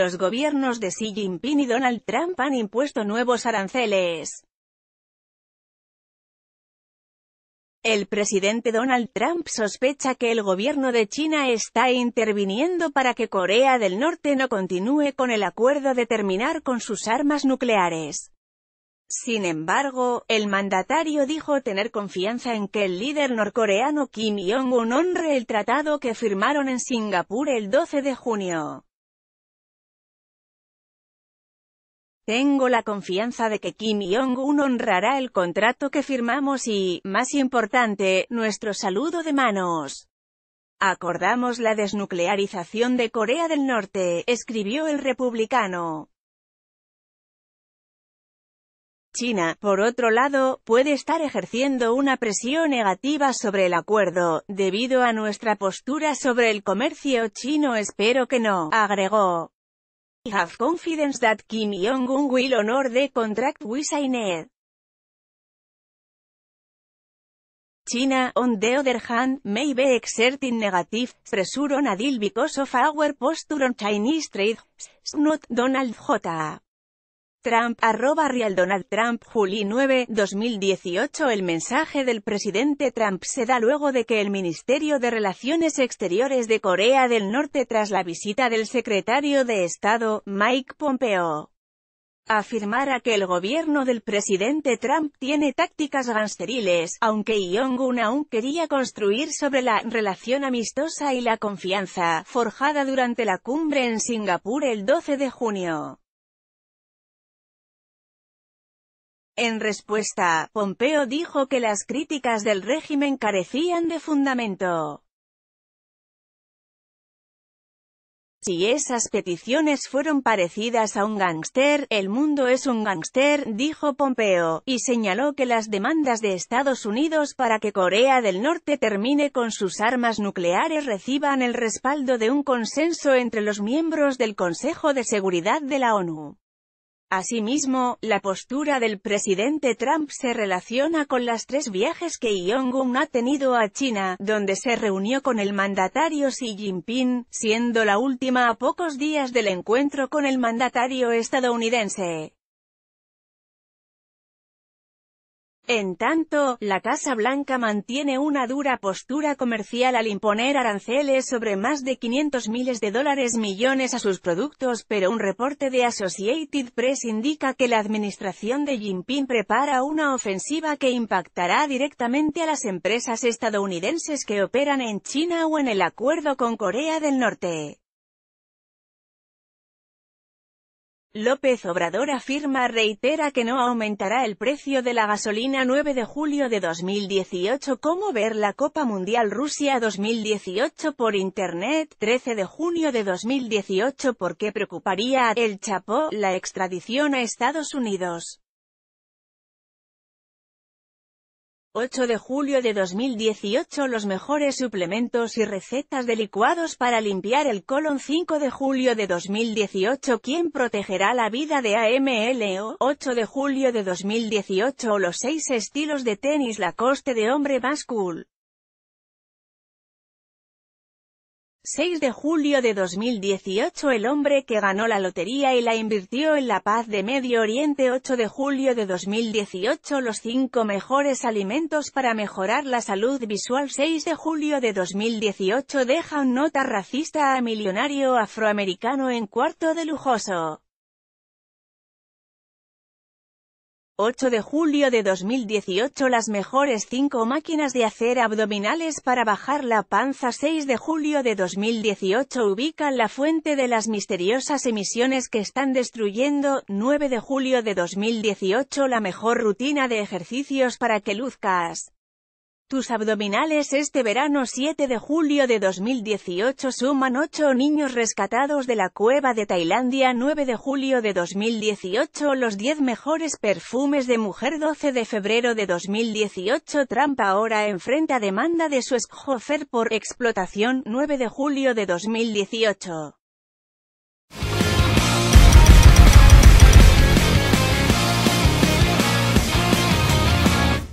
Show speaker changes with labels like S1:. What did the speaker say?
S1: los gobiernos de Xi Jinping y Donald Trump han impuesto nuevos aranceles. El presidente Donald Trump sospecha que el gobierno de China está interviniendo para que Corea del Norte no continúe con el acuerdo de terminar con sus armas nucleares. Sin embargo, el mandatario dijo tener confianza en que el líder norcoreano Kim Jong-un honre el tratado que firmaron en Singapur el 12 de junio. Tengo la confianza de que Kim Jong-un honrará el contrato que firmamos y, más importante, nuestro saludo de manos. Acordamos la desnuclearización de Corea del Norte, escribió el republicano. China, por otro lado, puede estar ejerciendo una presión negativa sobre el acuerdo, debido a nuestra postura sobre el comercio chino espero que no, agregó. I have confidence that Kim Jong-un will honor the contract we signed. China, on the other hand, may be exerting negative pressure on a deal because of our posture on Chinese trade, not Donald J. Trump, arroba Real Donald Trump, Juli 9, 2018 El mensaje del presidente Trump se da luego de que el Ministerio de Relaciones Exteriores de Corea del Norte tras la visita del secretario de Estado, Mike Pompeo, afirmara que el gobierno del presidente Trump tiene tácticas gangsteriles, aunque Jong-un aún quería construir sobre la relación amistosa y la confianza, forjada durante la cumbre en Singapur el 12 de junio. En respuesta, Pompeo dijo que las críticas del régimen carecían de fundamento. Si esas peticiones fueron parecidas a un gángster, el mundo es un gángster, dijo Pompeo, y señaló que las demandas de Estados Unidos para que Corea del Norte termine con sus armas nucleares reciban el respaldo de un consenso entre los miembros del Consejo de Seguridad de la ONU. Asimismo, la postura del presidente Trump se relaciona con las tres viajes que Jong-un ha tenido a China, donde se reunió con el mandatario Xi Jinping, siendo la última a pocos días del encuentro con el mandatario estadounidense. En tanto, la Casa Blanca mantiene una dura postura comercial al imponer aranceles sobre más de 500 miles de dólares millones a sus productos, pero un reporte de Associated Press indica que la administración de Jinping prepara una ofensiva que impactará directamente a las empresas estadounidenses que operan en China o en el acuerdo con Corea del Norte. López Obrador afirma reitera que no aumentará el precio de la gasolina 9 de julio de 2018 ¿Cómo ver la Copa Mundial Rusia 2018 por Internet? 13 de junio de 2018 ¿Por qué preocuparía a El Chapo la extradición a Estados Unidos? 8 de julio de 2018 Los mejores suplementos y recetas de licuados para limpiar el colon 5 de julio de 2018 ¿Quién protegerá la vida de AMLO? 8 de julio de 2018 Los 6 estilos de tenis Lacoste de hombre más cool 6 de julio de 2018 El hombre que ganó la lotería y la invirtió en la paz de Medio Oriente 8 de julio de 2018 Los 5 mejores alimentos para mejorar la salud visual 6 de julio de 2018 Deja un nota racista a millonario afroamericano en cuarto de lujoso 8 de julio de 2018 Las mejores 5 máquinas de hacer abdominales para bajar la panza. 6 de julio de 2018 Ubican la fuente de las misteriosas emisiones que están destruyendo. 9 de julio de 2018 La mejor rutina de ejercicios para que luzcas tus abdominales este verano 7 de julio de 2018 suman 8 niños rescatados de la cueva de Tailandia 9 de julio de 2018 Los 10 mejores perfumes de mujer 12 de febrero de 2018 Trump ahora enfrenta demanda de su ex por explotación 9 de julio de 2018